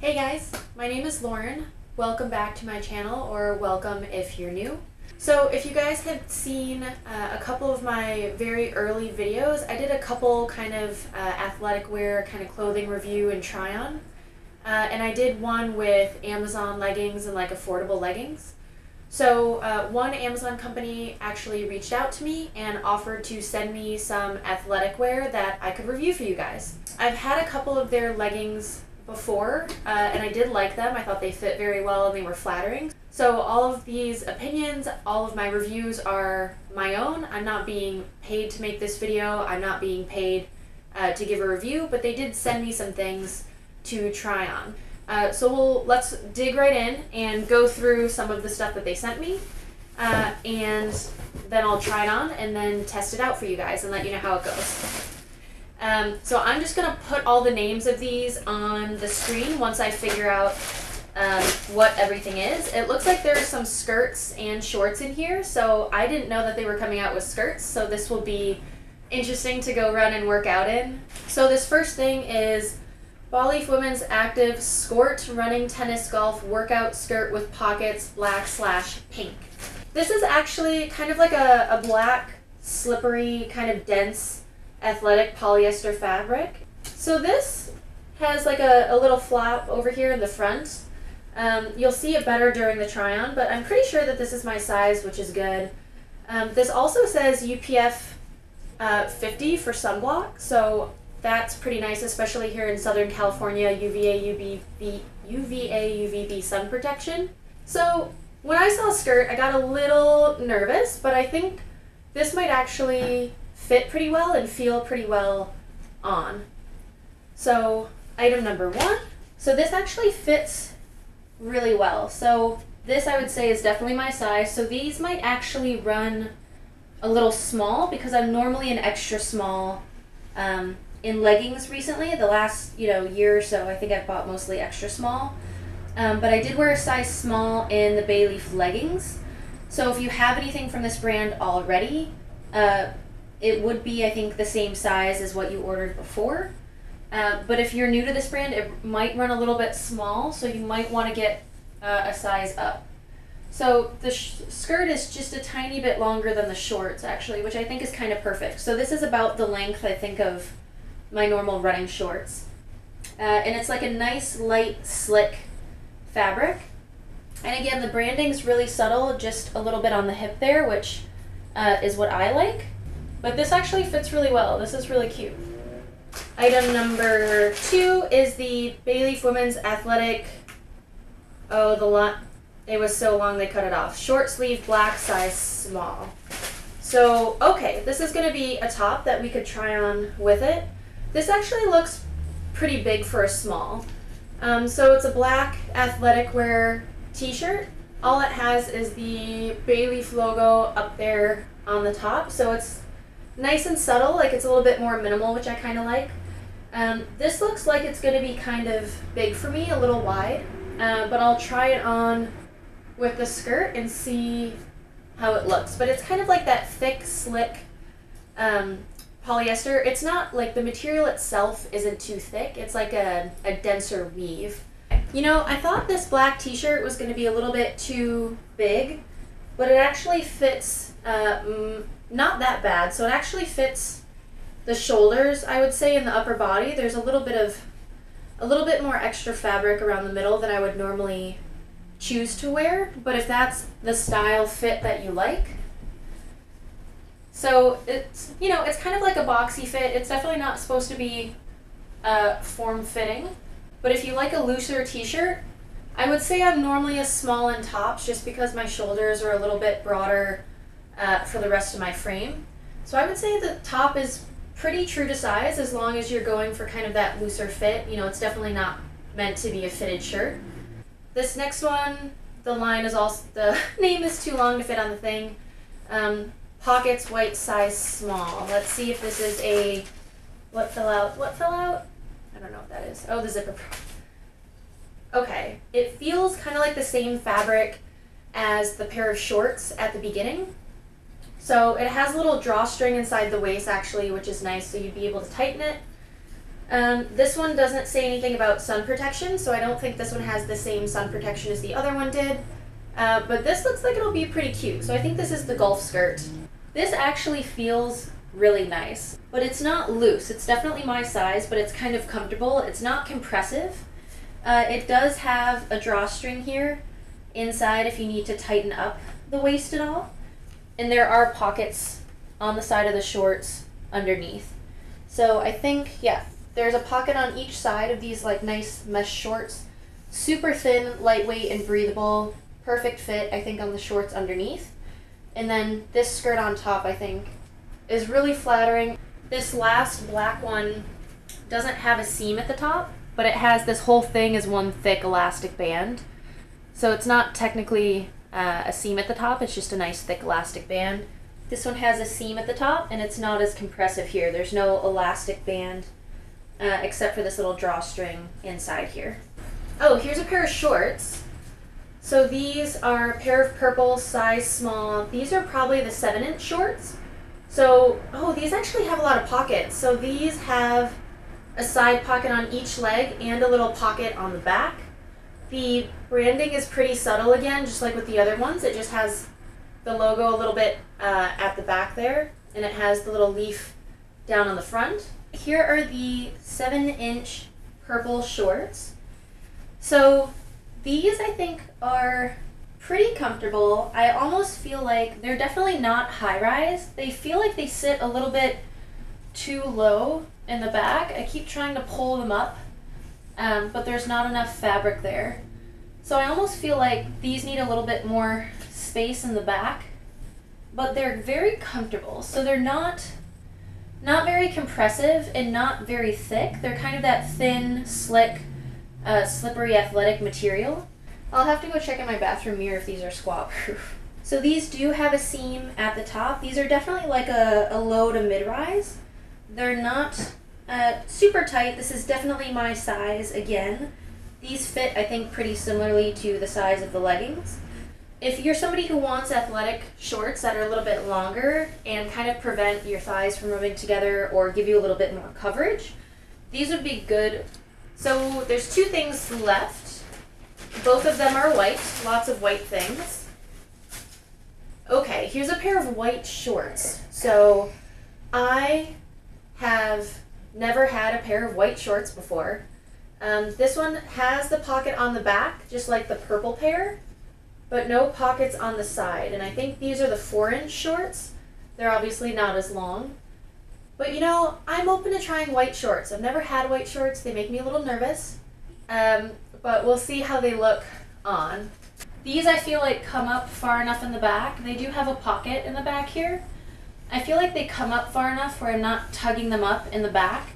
Hey guys, my name is Lauren. Welcome back to my channel, or welcome if you're new. So if you guys have seen uh, a couple of my very early videos, I did a couple kind of uh, athletic wear kind of clothing review and try on. Uh, and I did one with Amazon leggings and like affordable leggings. So uh, one Amazon company actually reached out to me and offered to send me some athletic wear that I could review for you guys. I've had a couple of their leggings before, uh, and I did like them. I thought they fit very well and they were flattering. So all of these opinions, all of my reviews are my own. I'm not being paid to make this video. I'm not being paid uh, to give a review, but they did send me some things to try on. Uh, so we'll let's dig right in and go through some of the stuff that they sent me, uh, and then I'll try it on and then test it out for you guys and let you know how it goes. Um, so I'm just gonna put all the names of these on the screen once I figure out um, what everything is. It looks like there's some skirts and shorts in here, so I didn't know that they were coming out with skirts. So this will be interesting to go run and work out in. So this first thing is Baleaf Women's Active Skort Running Tennis Golf Workout Skirt with Pockets Black slash Pink. This is actually kind of like a, a black, slippery, kind of dense, athletic polyester fabric. So this has like a, a little flap over here in the front. Um, you'll see it better during the try on, but I'm pretty sure that this is my size, which is good. Um, this also says UPF uh, 50 for sunblock, so that's pretty nice, especially here in Southern California, UVA, UVB, UVA, UVB sun protection. So when I saw a skirt, I got a little nervous, but I think this might actually fit pretty well and feel pretty well on. So item number one. So this actually fits really well. So this I would say is definitely my size. So these might actually run a little small because I'm normally an extra small. Um, in leggings recently. The last you know year or so, I think I've bought mostly extra small. Um, but I did wear a size small in the Baleaf leggings. So if you have anything from this brand already, uh, it would be I think the same size as what you ordered before. Uh, but if you're new to this brand, it might run a little bit small, so you might want to get uh, a size up. So the skirt is just a tiny bit longer than the shorts, actually, which I think is kind of perfect. So this is about the length I think of my normal running shorts. Uh, and it's like a nice, light, slick fabric. And again, the branding's really subtle, just a little bit on the hip there, which uh, is what I like. But this actually fits really well. This is really cute. Item number two is the Baleaf Women's Athletic. Oh, the lot. It was so long they cut it off. Short sleeve, black, size small. So, okay, this is going to be a top that we could try on with it. This actually looks pretty big for a small. Um, so it's a black athletic wear t-shirt. All it has is the Baleaf logo up there on the top. So it's nice and subtle, like it's a little bit more minimal, which I kind of like. Um, this looks like it's going to be kind of big for me, a little wide. Uh, but I'll try it on with the skirt and see how it looks. But it's kind of like that thick, slick um, polyester, it's not like the material itself isn't too thick. It's like a, a denser weave. You know, I thought this black t-shirt was going to be a little bit too big, but it actually fits uh, not that bad. So it actually fits the shoulders, I would say, in the upper body. There's a little bit of a little bit more extra fabric around the middle than I would normally choose to wear. But if that's the style fit that you like, so it's you know it's kind of like a boxy fit. It's definitely not supposed to be uh, form fitting, but if you like a looser T-shirt, I would say I'm normally a small in tops just because my shoulders are a little bit broader uh, for the rest of my frame. So I would say the top is pretty true to size as long as you're going for kind of that looser fit. You know, it's definitely not meant to be a fitted shirt. This next one, the line is also the name is too long to fit on the thing. Um, Pockets white size small. Let's see if this is a what fell out. What fell out? I don't know what that is. Oh, the zipper. Okay, it feels kind of like the same fabric as the pair of shorts at the beginning. So it has a little drawstring inside the waist actually, which is nice, so you'd be able to tighten it. Um, this one doesn't say anything about sun protection, so I don't think this one has the same sun protection as the other one did. Uh, but this looks like it'll be pretty cute, so I think this is the golf skirt. This actually feels really nice, but it's not loose. It's definitely my size, but it's kind of comfortable. It's not compressive. Uh, it does have a drawstring here inside if you need to tighten up the waist at all. And there are pockets on the side of the shorts underneath. So I think, yeah, there's a pocket on each side of these like nice mesh shorts. Super thin, lightweight, and breathable. Perfect fit, I think, on the shorts underneath. And then this skirt on top, I think, is really flattering. This last black one doesn't have a seam at the top, but it has this whole thing as one thick elastic band. So it's not technically uh, a seam at the top, it's just a nice thick elastic band. This one has a seam at the top and it's not as compressive here. There's no elastic band uh, except for this little drawstring inside here. Oh, here's a pair of shorts. So these are a pair of purple, size small. These are probably the 7 inch shorts. So, oh, these actually have a lot of pockets. So these have a side pocket on each leg and a little pocket on the back. The branding is pretty subtle again, just like with the other ones. It just has the logo a little bit uh, at the back there, and it has the little leaf down on the front. Here are the 7 inch purple shorts. So these I think are pretty comfortable. I almost feel like they're definitely not high rise. They feel like they sit a little bit too low in the back. I keep trying to pull them up, um, but there's not enough fabric there. So I almost feel like these need a little bit more space in the back, but they're very comfortable. So they're not not very compressive and not very thick. They're kind of that thin, slick, uh, slippery athletic material. I'll have to go check in my bathroom mirror if these are squat proof. So these do have a seam at the top. These are definitely like a, a low to mid rise. They're not uh, super tight. This is definitely my size again. These fit, I think, pretty similarly to the size of the leggings. If you're somebody who wants athletic shorts that are a little bit longer and kind of prevent your thighs from rubbing together or give you a little bit more coverage, these would be good. So there's two things left. Both of them are white, lots of white things. Okay, here's a pair of white shorts. So I have never had a pair of white shorts before. Um, this one has the pocket on the back, just like the purple pair, but no pockets on the side. And I think these are the four inch shorts. They're obviously not as long. But you know, I'm open to trying white shorts. I've never had white shorts. They make me a little nervous. Um, but we'll see how they look on. These I feel like come up far enough in the back. They do have a pocket in the back here. I feel like they come up far enough where I'm not tugging them up in the back.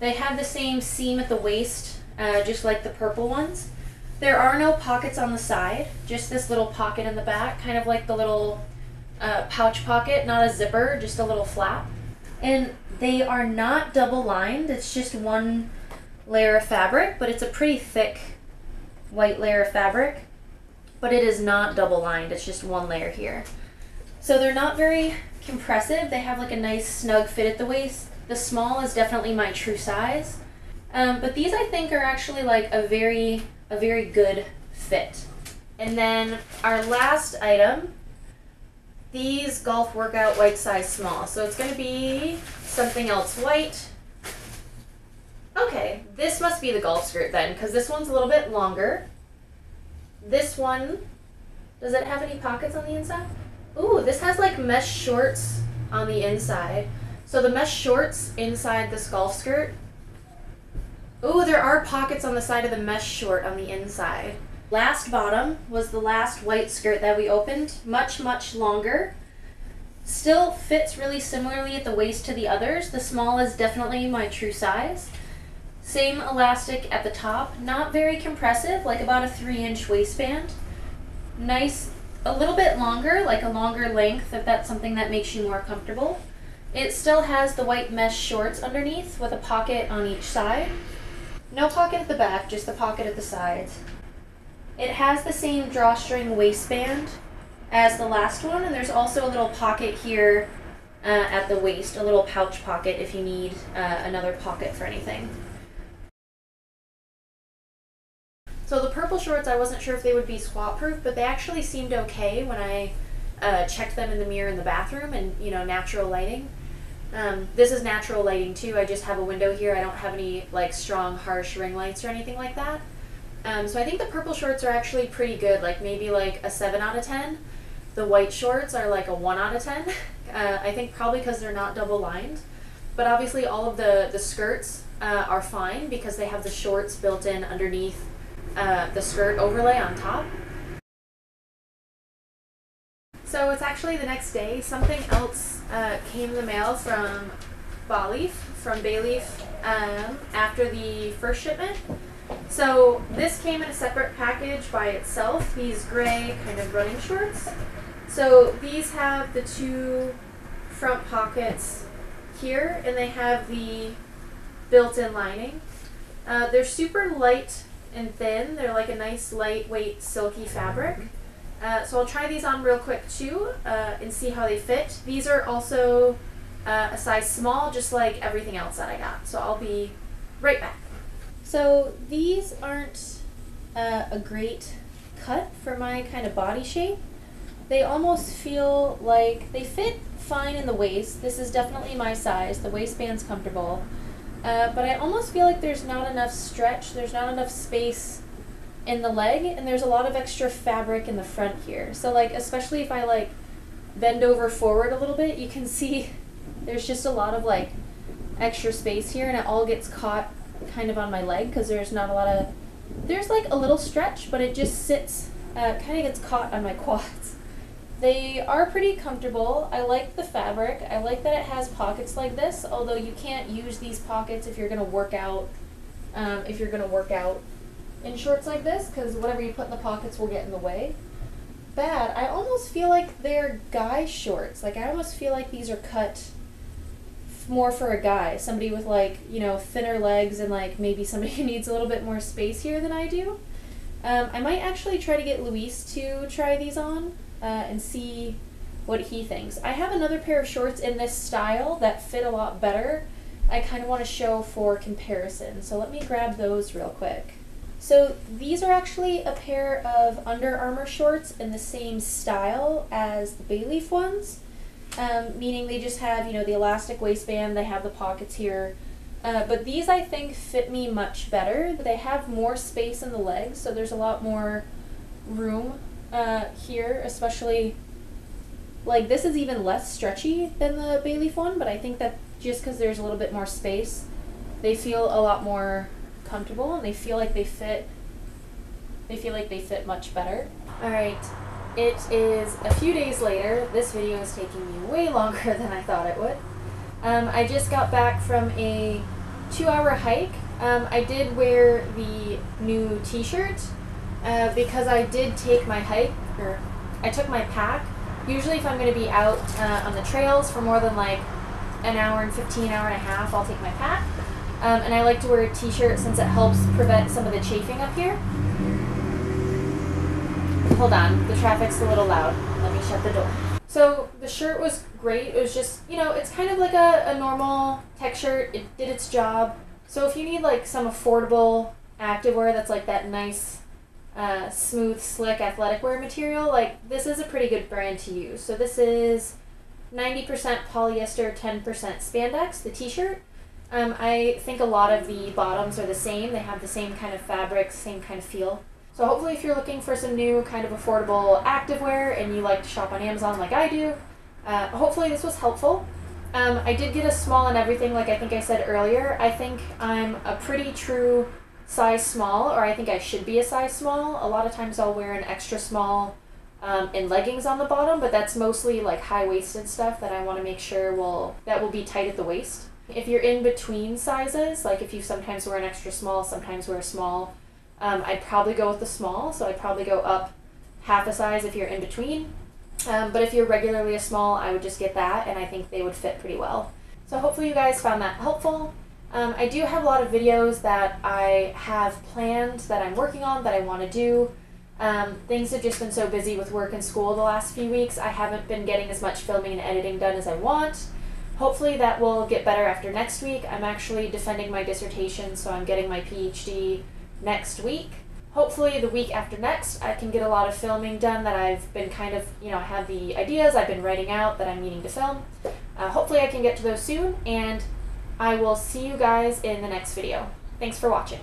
They have the same seam at the waist uh, just like the purple ones. There are no pockets on the side, just this little pocket in the back, kind of like the little uh, pouch pocket, not a zipper, just a little flap. And they are not double lined, it's just one layer of fabric, but it's a pretty thick white layer of fabric. But it is not double lined, it's just one layer here. So they're not very compressive, they have like a nice snug fit at the waist. The small is definitely my true size. Um, but these I think are actually like a very a very good fit. And then our last item, these golf workout white size small. So it's going to be something else white. Okay, this must be the golf skirt then, because this one's a little bit longer. This one, does it have any pockets on the inside? Ooh, this has like mesh shorts on the inside. So the mesh shorts inside this golf skirt Oh, there are pockets on the side of the mesh short on the inside. Last bottom was the last white skirt that we opened. Much, much longer. Still fits really similarly at the waist to the others. The small is definitely my true size. Same elastic at the top. Not very compressive, like about a 3 inch waistband. Nice, a little bit longer, like a longer length if that's something that makes you more comfortable. It still has the white mesh shorts underneath with a pocket on each side. No pocket at the back, just the pocket at the sides. It has the same drawstring waistband as the last one, and there's also a little pocket here uh, at the waist, a little pouch pocket if you need uh, another pocket for anything. So the purple shorts, I wasn't sure if they would be squat proof, but they actually seemed okay when I uh, checked them in the mirror in the bathroom and you know natural lighting. Um, this is natural lighting too. I just have a window here. I don't have any like strong harsh ring lights or anything like that. Um, so I think the purple shorts are actually pretty good. Like maybe like a seven out of ten. The white shorts are like a one out of ten. Uh, I think probably because they're not double lined. But obviously all of the the skirts uh, are fine because they have the shorts built in underneath uh, the skirt overlay on top. So it's actually the next day. Something else uh, came in the mail from Baleaf, from Baleaf, um, after the first shipment. So this came in a separate package by itself, these gray kind of running shorts. So these have the two front pockets here, and they have the built-in lining. Uh, they're super light and thin. They're like a nice lightweight silky fabric. Uh, so I'll try these on real quick too uh, and see how they fit. These are also uh, a size small, just like everything else that I got. So I'll be right back. So these aren't uh, a great cut for my kind of body shape. They almost feel like they fit fine in the waist. This is definitely my size. The waistband's comfortable. Uh, but I almost feel like there's not enough stretch, there's not enough space in the leg, and there's a lot of extra fabric in the front here. So, like, especially if I like bend over forward a little bit, you can see there's just a lot of like extra space here, and it all gets caught kind of on my leg because there's not a lot of there's like a little stretch, but it just sits, uh, kind of gets caught on my quads. They are pretty comfortable. I like the fabric. I like that it has pockets like this, although you can't use these pockets if you're going to work out, um, if you're going to work out in shorts like this, because whatever you put in the pockets will get in the way. Bad. I almost feel like they're guy shorts. Like, I almost feel like these are cut more for a guy. Somebody with, like, you know, thinner legs and, like, maybe somebody who needs a little bit more space here than I do. Um, I might actually try to get Luis to try these on uh, and see what he thinks. I have another pair of shorts in this style that fit a lot better. I kind of want to show for comparison. So let me grab those real quick. So these are actually a pair of Under Armour shorts in the same style as the Baleaf ones, um, meaning they just have, you know, the elastic waistband, they have the pockets here. Uh, but these I think fit me much better. They have more space in the legs, so there's a lot more room uh, here, especially like this is even less stretchy than the Baleaf one, but I think that just because there's a little bit more space, they feel a lot more comfortable and they feel like they fit. They feel like they fit much better. All right, it is a few days later. This video is taking me way longer than I thought it would. Um, I just got back from a two-hour hike. Um, I did wear the new T-shirt uh, because I did take my hike, or I took my pack. Usually, if I'm going to be out uh, on the trails for more than like an hour and 15, hour and a half, I'll take my pack. Um, and I like to wear a t-shirt since it helps prevent some of the chafing up here. Hold on, the traffic's a little loud. Let me shut the door. So the shirt was great. It was just, you know, it's kind of like a, a normal tech shirt. It did its job. So if you need like some affordable activewear that's like that nice uh, smooth, slick athletic wear material, like this is a pretty good brand to use. So this is 90% polyester, 10% spandex, the t-shirt. Um, I think a lot of the bottoms are the same. They have the same kind of fabric, same kind of feel. So hopefully if you're looking for some new kind of affordable activewear and you like to shop on Amazon like I do, uh, hopefully this was helpful. Um, I did get a small and everything, like I think I said earlier. I think I'm a pretty true size small, or I think I should be a size small. A lot of times I'll wear an extra small um, leggings on the bottom, but that's mostly like high waisted stuff that I want to make sure will that will be tight at the waist. If you're in between sizes, like if you sometimes wear an extra small, sometimes wear a small, um, I'd probably go with the small. So I'd probably go up half a size if you're in between. Um, but if you're regularly a small, I would just get that, and I think they would fit pretty well. So hopefully you guys found that helpful. Um, I do have a lot of videos that I have planned that I'm working on that I want to do. Um, things have just been so busy with work and school the last few weeks. I haven't been getting as much filming and editing done as I want. Hopefully that will get better after next week. I'm actually defending my dissertation, so I'm getting my PhD next week. Hopefully the week after next, I can get a lot of filming done that I've been kind of, you know, have the ideas I've been writing out that I'm needing to film. Uh, hopefully I can get to those soon, and I will see you guys in the next video. Thanks for watching.